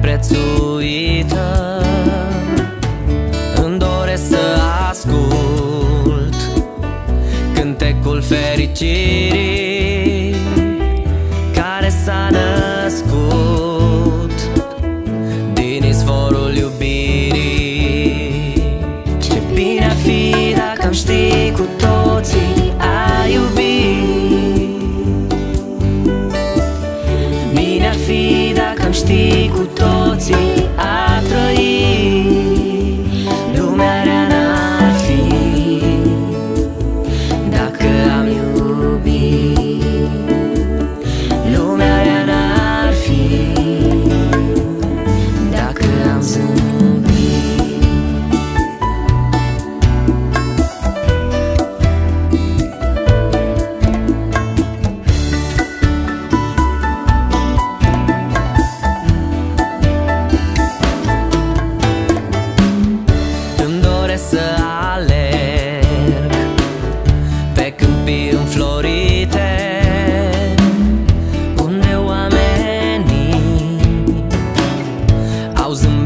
prețuită. Îmi doresc să ascult Cântecul fericirii dacă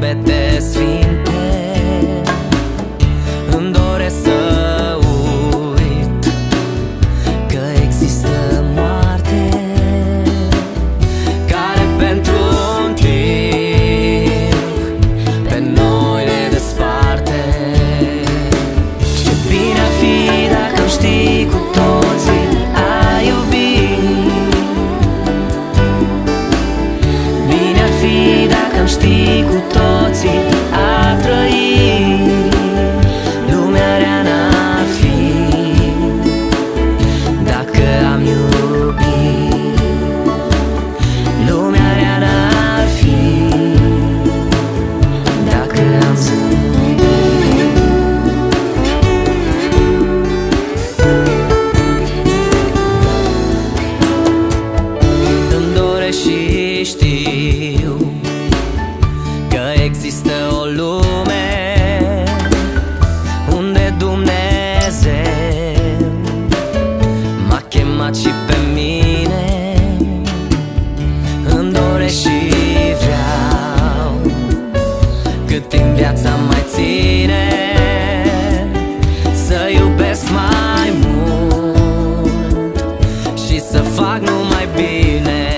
Au zâmbete sfinte. Îmi doresc să uit Că există moarte Care pentru un timp pe noi ne desparte. Ce bine ar fi dacă am ști cu toții a iubi. Bine ar fi dacă am ști cu toții a există o lume Unde Dumnezeu M-a chemat și pe mine Îmi doresc și vreau Cât timp viața mai ține Să iubesc mai mult Și să fac numai bine.